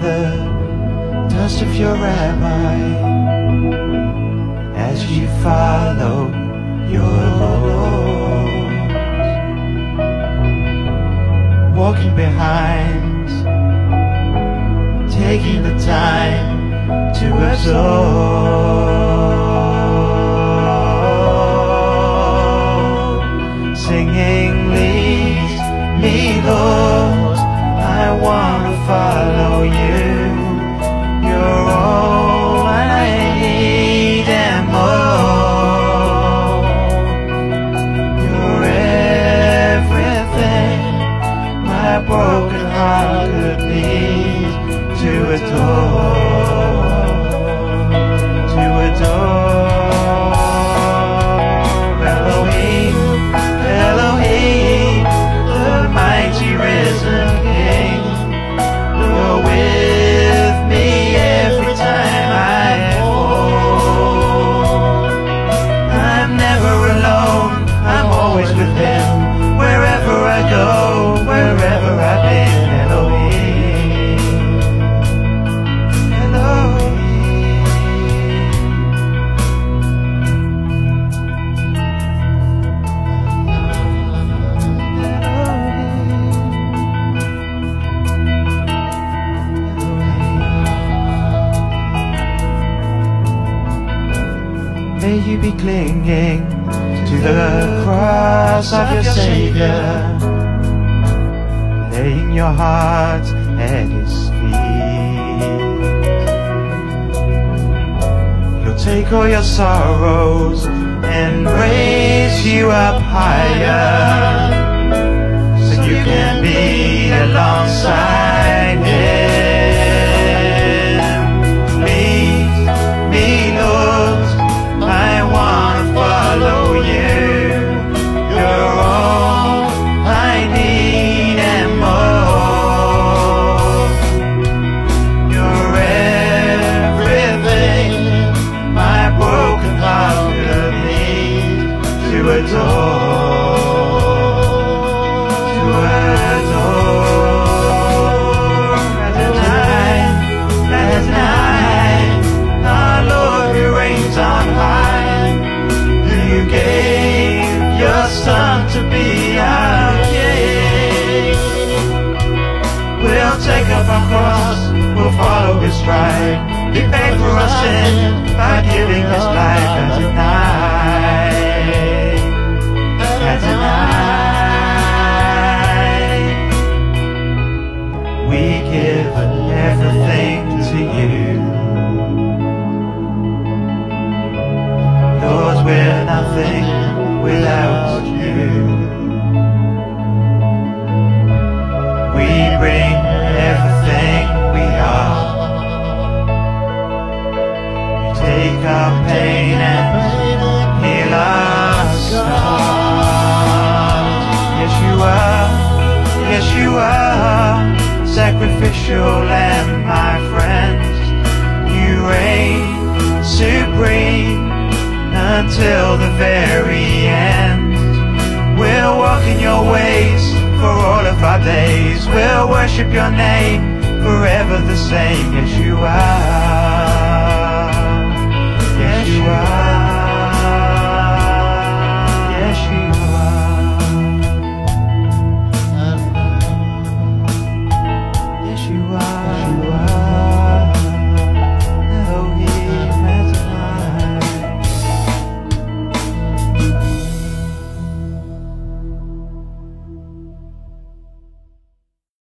the dust of your rabbi as you follow your Lord. Walking behind, taking the time to absorb, May you be clinging to the cross of your Savior, laying your heart at His feet. He'll take all your sorrows and raise you up higher, so you can be alongside We'll take up our cross, we'll follow His stride. He paid for our sin by giving His life as a night. As a night. We give everything to you. Lord, we're nothing Sacrificial lamb, my friends. You reign supreme until the very end. We'll walk in your ways for all of our days. We'll worship your name forever the same as you are.